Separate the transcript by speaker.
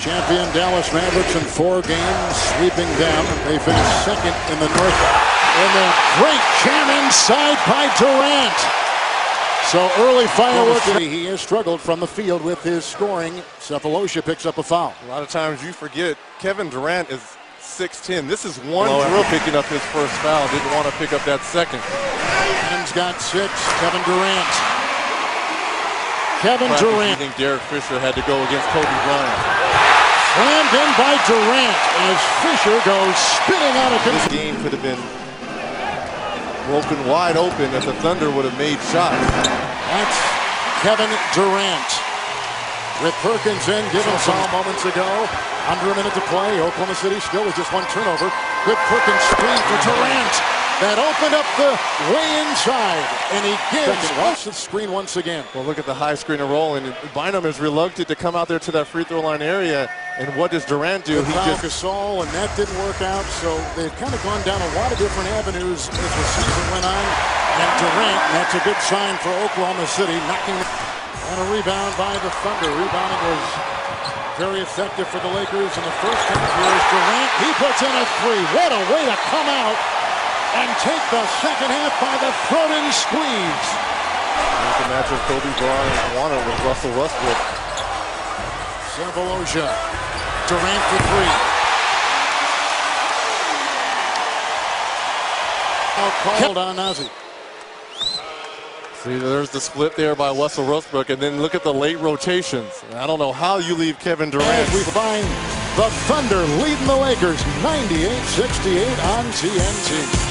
Speaker 1: Champion Dallas Mavericks in four games, sweeping them. They finished second in the North. And then great jam inside by Durant. So early fireworks. He has struggled from the field with his scoring. Sefolosha picks up a foul.
Speaker 2: A lot of times you forget Kevin Durant is 6'10". This is one drill picking up his first foul. Didn't want to pick up that second.
Speaker 1: Adams got six. Kevin Durant. Kevin
Speaker 2: Practice,
Speaker 1: Durant.
Speaker 2: I think Derek Fisher had to go against Kobe Bryant.
Speaker 1: Slammed in by Durant as Fisher goes spinning out of control.
Speaker 2: This game could have been broken wide open if the Thunder would have made shots.
Speaker 1: That's Kevin Durant. With Perkins in, given foul moments ago. Under a minute to play. Oklahoma City still with just one turnover. Good Perkins screen for Durant. That opened up the way inside. And he gives. Watch the screen once again.
Speaker 2: Well, look at the high screen and roll, and Bynum is reluctant to come out there to that free throw line area. And what does Durant do?
Speaker 1: He just Gasol, and that didn't work out. So they've kind of gone down a lot of different avenues as the season went on. And Durant, and that's a good sign for Oklahoma City, knocking on a rebound by the Thunder. Rebounding was very effective for the Lakers in the first half. Here's Durant. He puts in a three. What a way to come out and take the second half by the throat-in squeeze.
Speaker 2: There's the matchup Kobe Bryant and wanted with Russell Westbrook.
Speaker 1: Sefolosha. Durant for three. Now called on Nazi.
Speaker 2: See, there's the split there by Russell Westbrook, and then look at the late rotations. I don't know how you leave Kevin Durant.
Speaker 1: As we find the Thunder leading the Lakers 98-68 on TNT.